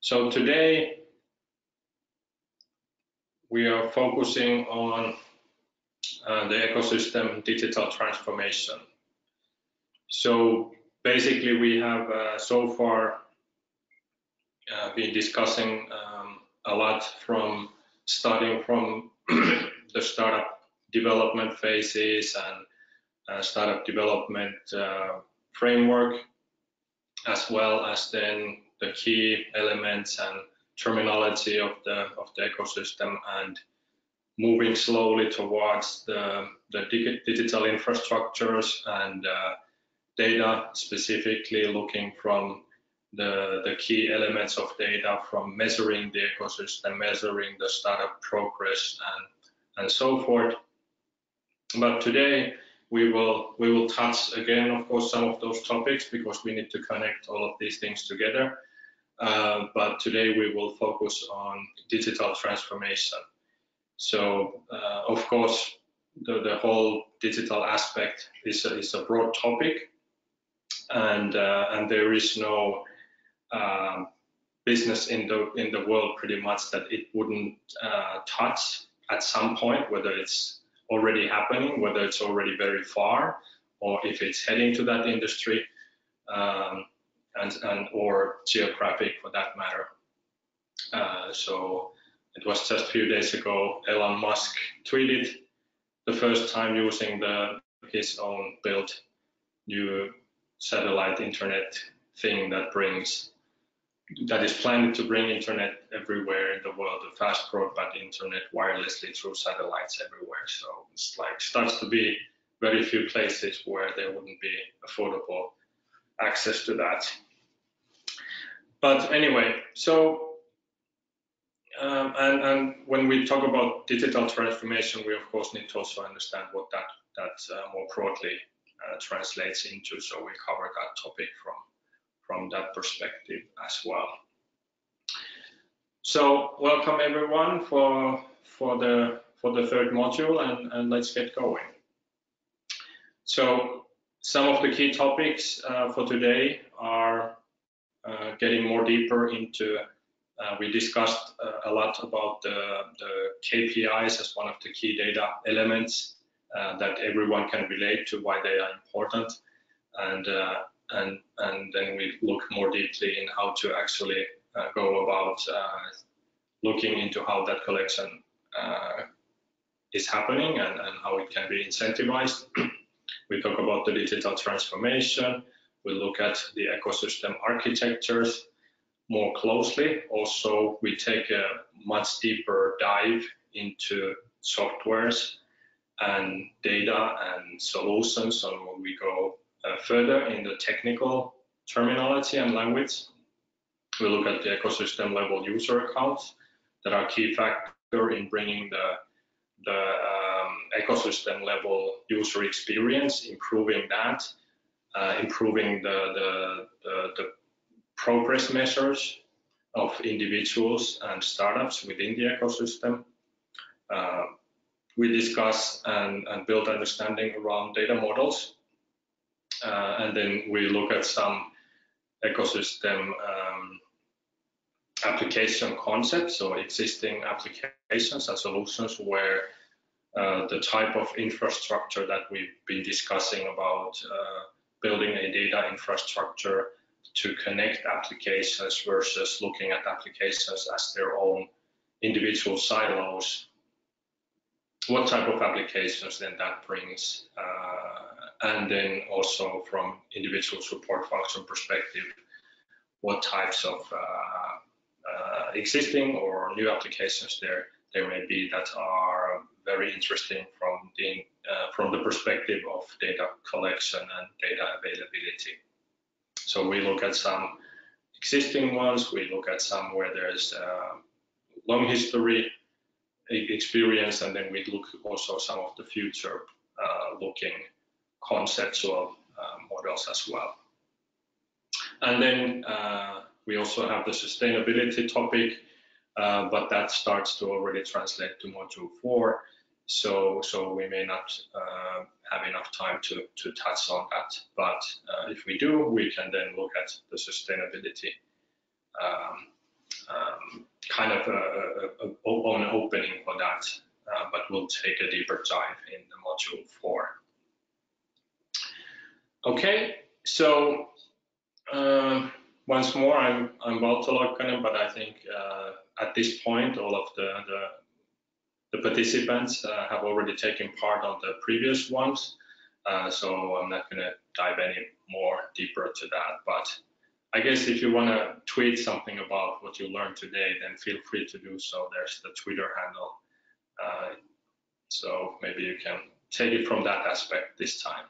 So today we are focusing on uh, the ecosystem digital transformation. So basically we have uh, so far uh, been discussing um, a lot from starting from the startup development phases and uh, startup development uh, framework, as well as then the key elements and terminology of the of the ecosystem and moving slowly towards the, the digital infrastructures and uh, data specifically looking from the, the key elements of data from measuring the ecosystem, measuring the startup progress and, and so forth. But today we will we will touch again, of course, some of those topics because we need to connect all of these things together. Uh, but today we will focus on digital transformation. So, uh, of course, the, the whole digital aspect is a, is a broad topic, and uh, and there is no um, business in the in the world pretty much that it wouldn't uh, touch at some point, whether it's already happening, whether it's already very far, or if it's heading to that industry. Um, and, and or geographic for that matter. Uh, so it was just a few days ago, Elon Musk tweeted the first time using the his own built new satellite internet thing that brings that is planned to bring internet everywhere in the world, a fast broadband internet wirelessly through satellites everywhere. So it's like starts to be very few places where there wouldn't be affordable access to that. But anyway, so um, and, and when we talk about digital transformation, we of course need to also understand what that that uh, more broadly uh, translates into. So we cover that topic from from that perspective as well. So welcome everyone for for the for the third module and, and let's get going. So some of the key topics uh, for today are uh, getting more deeper into, uh, we discussed uh, a lot about the, the, KPIs as one of the key data elements uh, that everyone can relate to why they are important. And, uh, and, and then we look more deeply in how to actually go about looking into how that collection is happening and, and how it can be incentivized. We talk about the digital transformation. We look at the ecosystem architectures more closely. Also, we take a much deeper dive into softwares and data and solutions. When we go uh, further in the technical terminology and language, we look at the ecosystem level user accounts that are key factor in bringing the the um, ecosystem level user experience, improving that, uh, improving the, the, the, the, progress measures of individuals and startups within the ecosystem. Uh, we discuss and, and, build understanding around data models. Uh, and then we look at some ecosystem um, application concepts or existing applications and solutions where uh, the type of infrastructure that we've been discussing about uh, building a data infrastructure to connect applications versus looking at applications as their own individual silos. What type of applications then that brings, uh, and then also from individual support function perspective, what types of uh, existing or new applications there there may be that are very interesting from the uh, from the perspective of data collection and data availability. So we look at some existing ones, we look at some where there's long history experience, and then we look also some of the future uh, looking conceptual uh, models as well. And then uh, we also have the sustainability topic, uh, but that starts to already translate to module four. So, so we may not uh, have enough time to, to touch on that. But uh, if we do, we can then look at the sustainability um, kind of a, a, a, an opening for that, uh, but we'll take a deeper dive in the module four. Okay, so uh, once more, I'm I'm Valto Loikkanen, but I think uh, at this point, all of the the, the participants uh, have already taken part on the previous ones, uh, so I'm not going to dive any more deeper to that. But I guess if you want to tweet something about what you learned today, then feel free to do so. There's the Twitter handle, uh, so maybe you can take it from that aspect this time.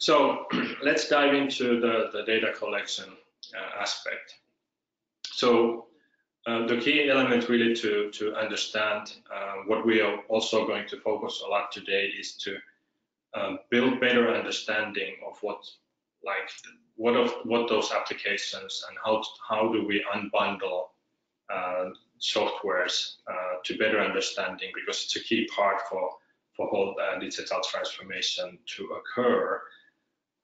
So let's dive into the, the data collection uh, aspect. So uh, the key element really to, to understand uh, what we are also going to focus a lot today is to um, build better understanding of what like what of what those applications and how how do we unbundle uh, softwares uh, to better understanding because it's a key part for for whole uh, digital transformation to occur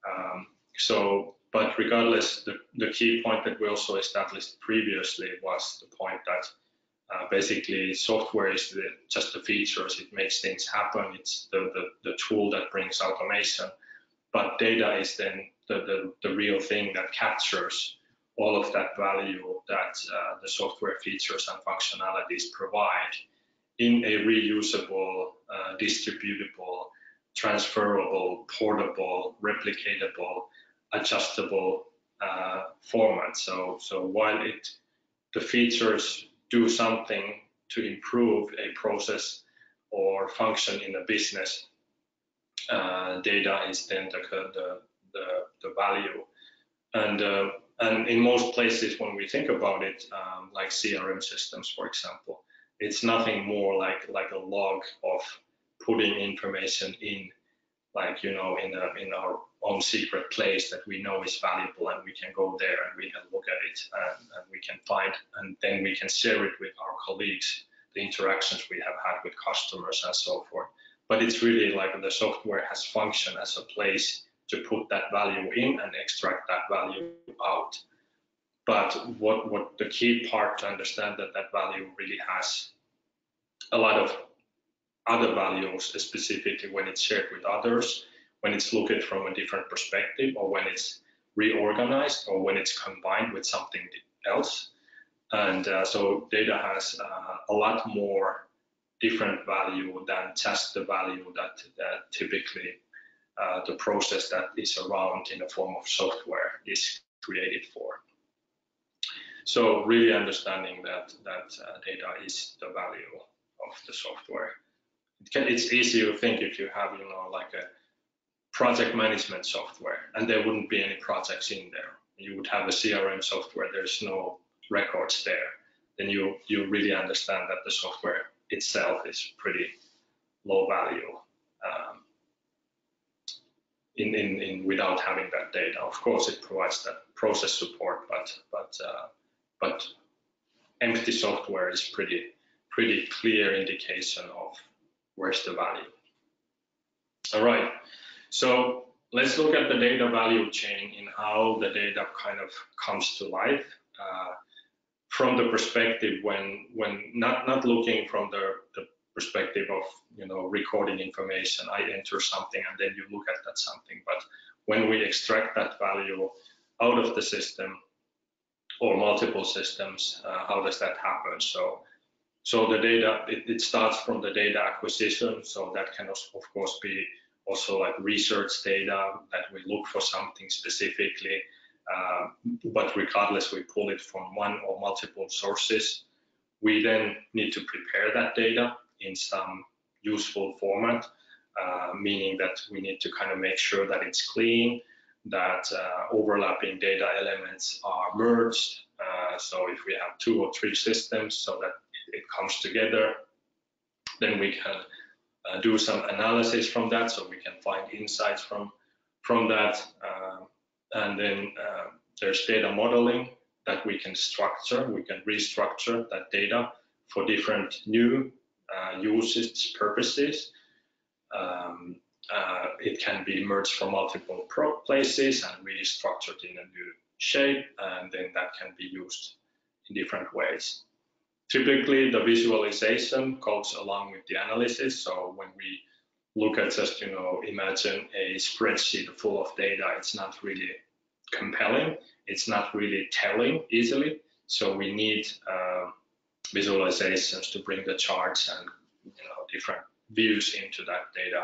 um, so, but regardless, the, the key point that we also established previously was the point that uh, basically software is the, just the features, it makes things happen, it's the, the, the, tool that brings automation, but data is then the, the, the real thing that captures all of that value that uh, the software features and functionalities provide in a reusable, uh, distributable, transferable, portable, replicatable, adjustable uh, format. So, so while it the features do something to improve a process or function in a business, uh, data is then the, the, the, the value. And, uh, and in most places, when we think about it, um, like CRM systems, for example, it's nothing more like, like a log of putting information in like you know in a, in our own secret place that we know is valuable and we can go there and we can look at it and, and, we can find and then we can share it with our colleagues the interactions we have had with customers and so forth. But it's really like the software has function as a place to put that value in and extract that value out. But what what the key part to understand that that value really has a lot of other values, specifically when it's shared with others, when it's looked at from a different perspective, or when it's reorganized, or when it's combined with something else. And uh, so data has uh, a lot more different value than just the value that, that typically uh, the process that is around in the form of software is created for. So really understanding that that uh, data is the value of the software it can, it's easy to think if you have, you know, like a project management software and there wouldn't be any projects in there. You would have a CRM software, there's no records there. Then you, you really understand that the software itself is pretty low value um, in, in, in without having that data. Of course, it provides that process support, but but uh, but empty software is pretty pretty clear indication of where's the value? All right, so let's look at the data value chain in how the data kind of comes to life uh, from the perspective when when not not looking from the, the perspective of you know recording information. I enter something and then you look at that something. But when we extract that value out of the system or multiple systems uh, how does that happen? So so the data, it, it, starts from the data acquisition. So that can of course be also like research data that we look for something specifically. Uh, but regardless, we pull it from one or multiple sources. We then need to prepare that data in some useful format, uh, meaning that we need to kind of make sure that it's clean, that uh, overlapping data elements are merged. Uh, so if we have two or three systems, so that it comes together. Then we can uh, do some analysis from that, so we can find insights from from that. Uh, and then uh, there's data modeling that we can structure. We can restructure that data for different new uh, usage purposes. Um, uh, it can be merged from multiple places and restructured in a new shape, and then that can be used in different ways. Typically, the visualization goes along with the analysis. So when we look at just, you know, imagine a spreadsheet full of data, it's not really compelling. It's not really telling easily. So we need uh, visualizations to bring the charts and you know, different views into that data.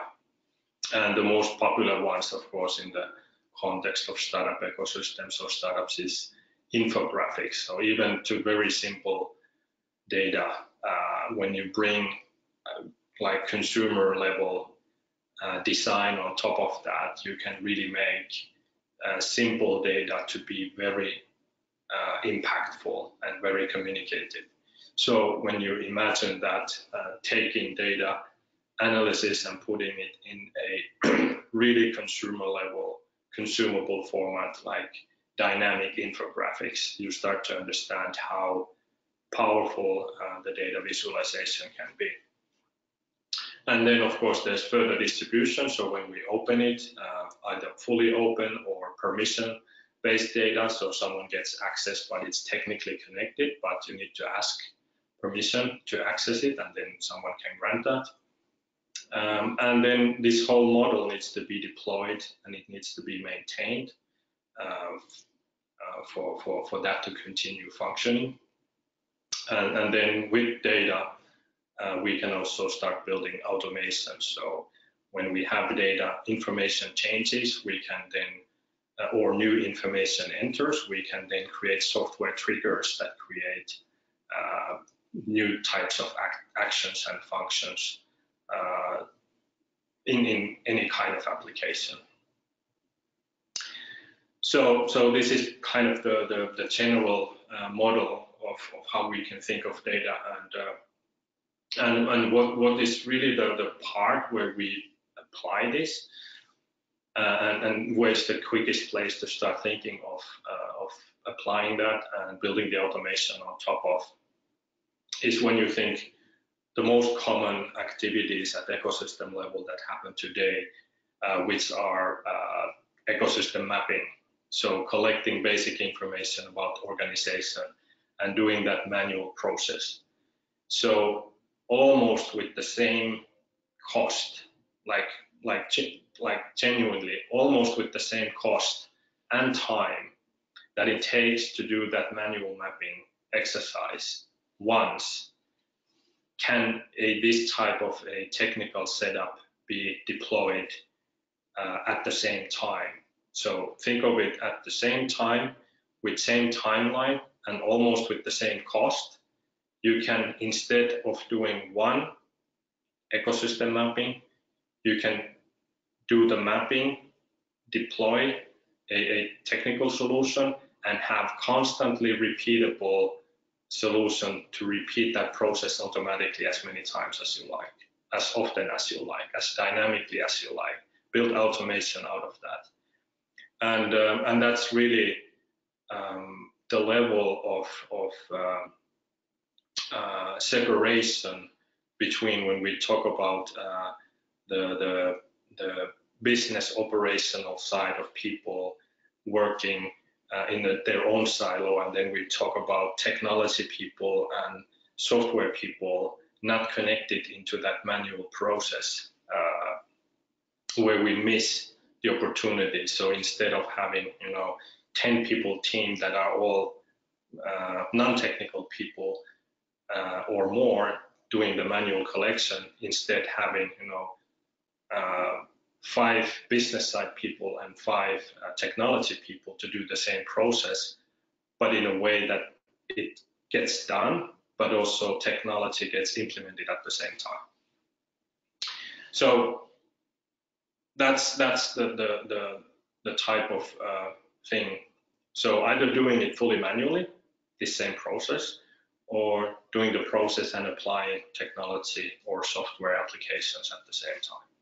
And the most popular ones, of course, in the context of startup ecosystems or startups is infographics. So even to very simple data, uh, when you bring uh, like consumer level uh, design on top of that, you can really make uh, simple data to be very uh, impactful and very communicative. So when you imagine that taking data analysis and putting it in a really consumer level, consumable format like dynamic infographics, you start to understand how powerful uh, the data visualization can be. And then, of course, there's further distribution. So when we open it, uh, either fully open or permission-based data, so someone gets access, but it's technically connected, but you need to ask permission to access it, and then someone can grant that. Um, and then this whole model needs to be deployed and it needs to be maintained uh, uh, for, for, for that to continue functioning. And, and then with data, uh, we can also start building automation. So when we have data, information changes, we can then, uh, or new information enters, we can then create software triggers that create uh, new types of ac actions and functions uh, in, in any kind of application. So, so this is kind of the, the, the general uh, model of, of, how we can think of data and uh, and, and what, what is really the, the part where we apply this uh, and, and where's the quickest place to start thinking of, uh, of applying that and building the automation on top of is when you think the most common activities at ecosystem level that happen today, uh, which are uh, ecosystem mapping. So collecting basic information about organization and doing that manual process. So almost with the same cost, like like like genuinely almost with the same cost and time that it takes to do that manual mapping exercise once can a, this type of a technical setup be deployed uh, at the same time so think of it at the same time with same timeline and almost with the same cost you can, instead of doing one ecosystem mapping, you can do the mapping, deploy a, a technical solution, and have constantly repeatable solution to repeat that process automatically as many times as you like, as often as you like, as dynamically as you like. Build automation out of that. And, um, and that's really um, the level of, of uh, uh, separation between when we talk about uh, the, the, the business operational side of people working uh, in the, their own silo, and then we talk about technology people and software people not connected into that manual process uh, where we miss the opportunity. So instead of having, you know, 10 people team that are all uh, non-technical people, uh, or more doing the manual collection, instead having you know uh, five business side people and five uh, technology people to do the same process, but in a way that it gets done, but also technology gets implemented at the same time. So that's that's the the the, the type of uh, thing. So either doing it fully manually, this same process, or doing the process and applying technology or software applications at the same time.